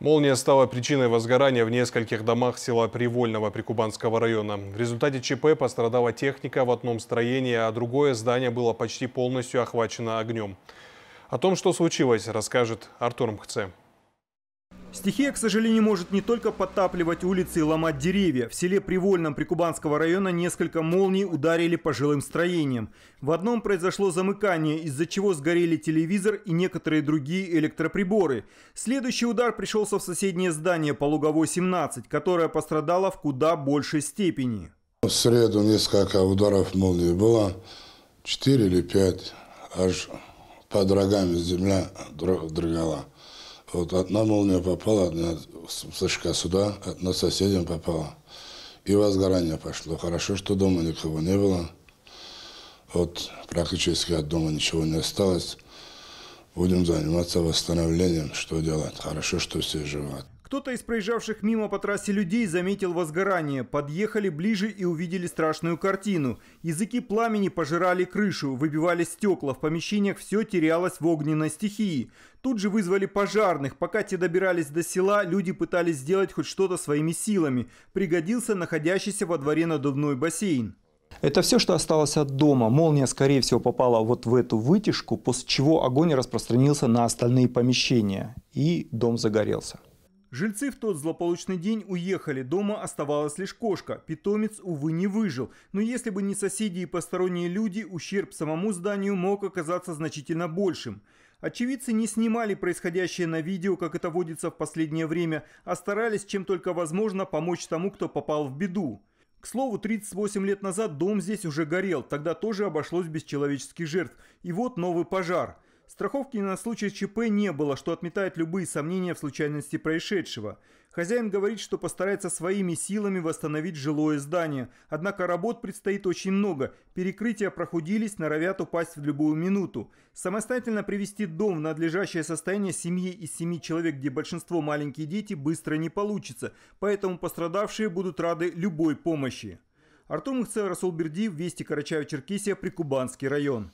Молния стала причиной возгорания в нескольких домах села Привольного Прикубанского района. В результате ЧП пострадала техника в одном строении, а другое здание было почти полностью охвачено огнем. О том, что случилось, расскажет Артур Мхце. Стихия, к сожалению, может не только подтапливать улицы и ломать деревья. В селе Привольном Прикубанского района несколько молний ударили по жилым строениям. В одном произошло замыкание, из-за чего сгорели телевизор и некоторые другие электроприборы. Следующий удар пришелся в соседнее здание по Луговой 17, которое пострадало в куда большей степени. В среду несколько ударов молнии было, 4 или 5, аж под рогами земля дрогала. Вот одна молния попала, одна вспышка сюда, одна соседям попала. И возгорание пошло. Хорошо, что дома никого не было. Вот практически от дома ничего не осталось. Будем заниматься восстановлением, что делать. Хорошо, что все живы. Кто-то из проезжавших мимо по трассе людей заметил возгорание, подъехали ближе и увидели страшную картину. Языки пламени пожирали крышу, выбивали стекла, в помещениях все терялось в огненной стихии. Тут же вызвали пожарных, пока те добирались до села, люди пытались сделать хоть что-то своими силами. Пригодился находящийся во дворе надувной бассейн. Это все, что осталось от дома. Молния, скорее всего, попала вот в эту вытяжку, после чего огонь распространился на остальные помещения, и дом загорелся. Жильцы в тот злополучный день уехали, дома оставалась лишь кошка. Питомец, увы, не выжил. Но если бы не соседи и посторонние люди, ущерб самому зданию мог оказаться значительно большим. Очевидцы не снимали происходящее на видео, как это водится в последнее время, а старались чем только возможно помочь тому, кто попал в беду. К слову, 38 лет назад дом здесь уже горел, тогда тоже обошлось без человеческих жертв. И вот новый пожар – Страховки на случай ЧП не было, что отметает любые сомнения в случайности происшедшего. Хозяин говорит, что постарается своими силами восстановить жилое здание. Однако работ предстоит очень много. Перекрытия прохудились, норовят упасть в любую минуту. Самостоятельно привести дом в надлежащее состояние семьи из семи человек, где большинство маленькие дети, быстро не получится. Поэтому пострадавшие будут рады любой помощи. Артур Мухцев, Расул Бердиев, Вести Карачаева, Черкесия, Прикубанский район.